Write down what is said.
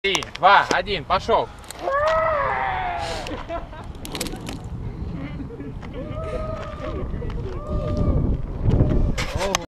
Три, два, один, пошел.